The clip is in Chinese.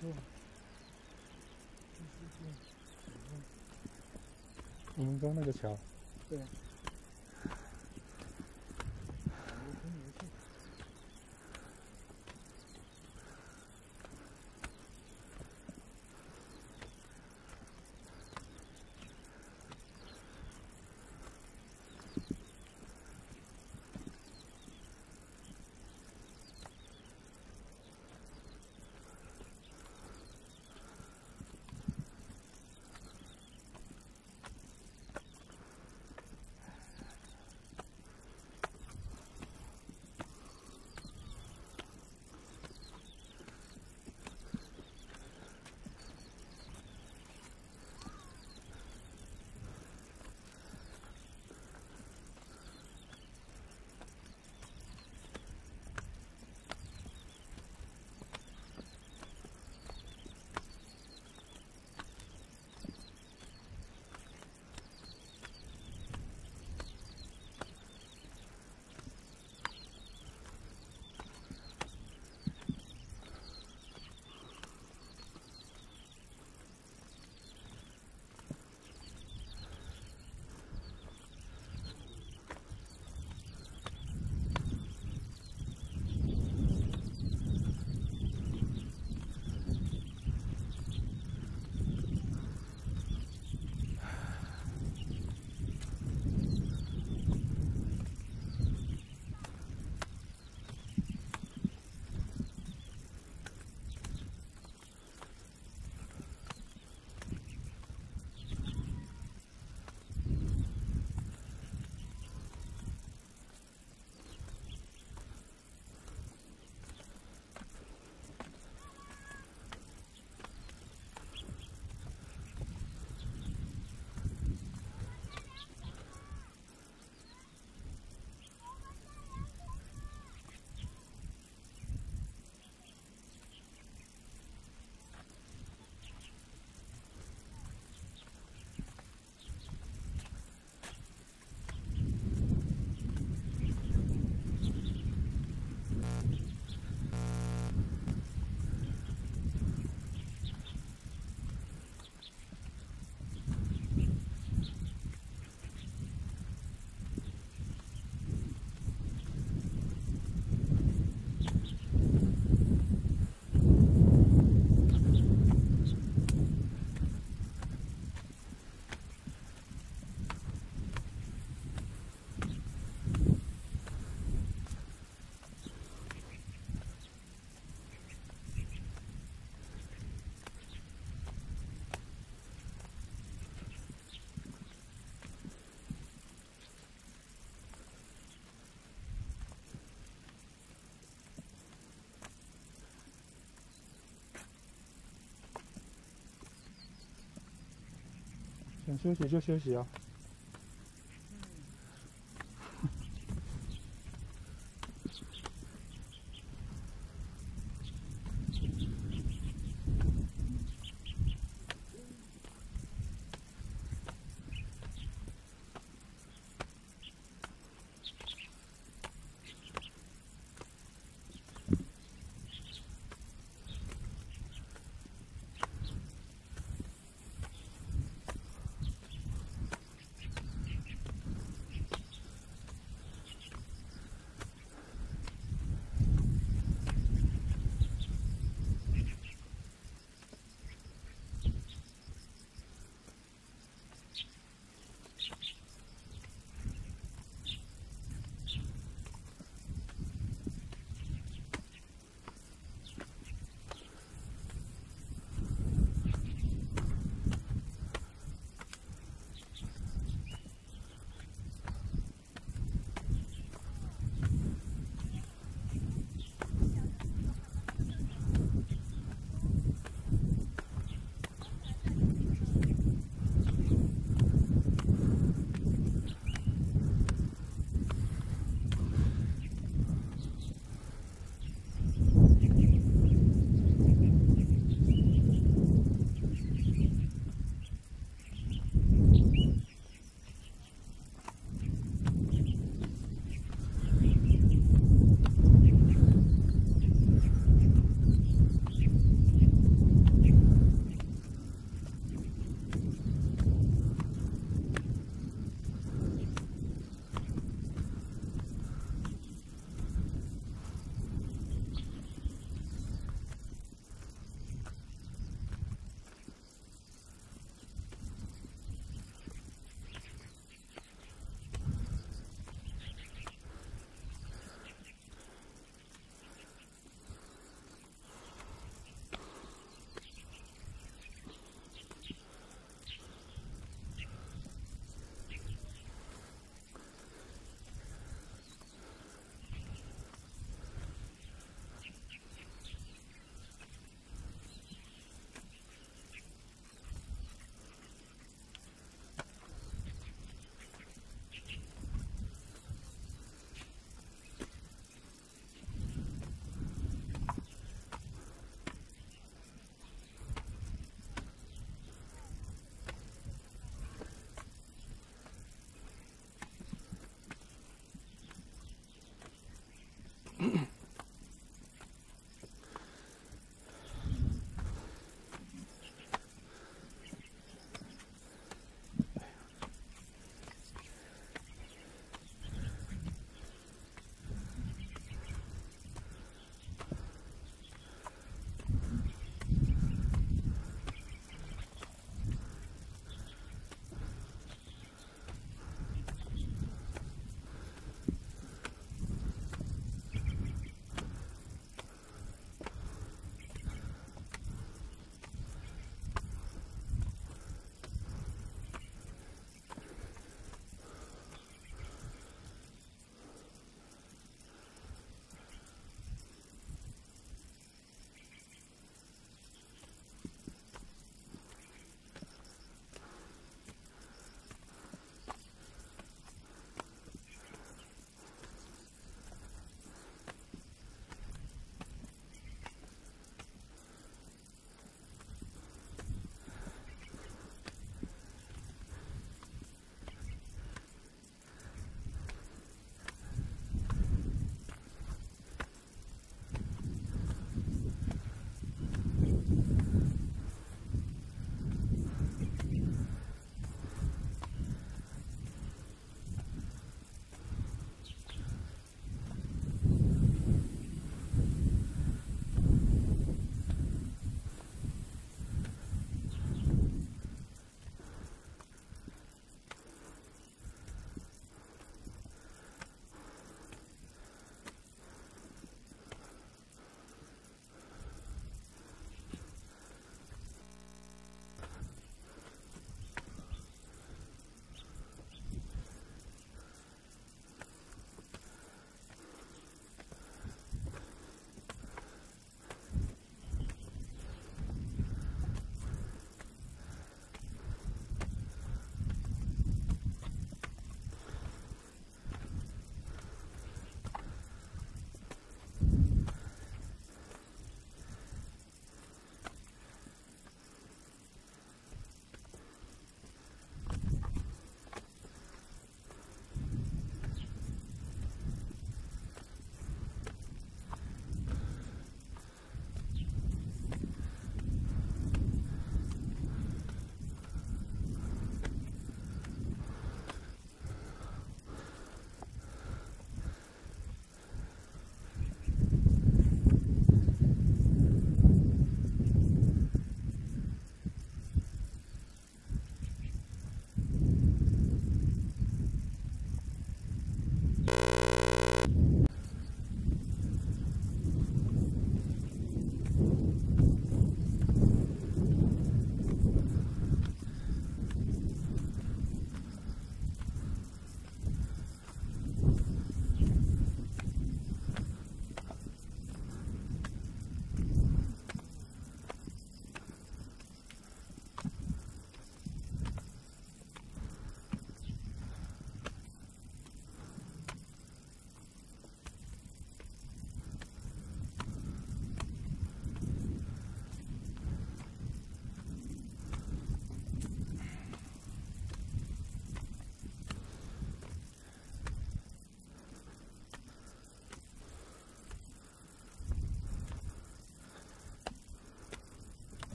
错。云中那个桥。对。想休息就休息啊。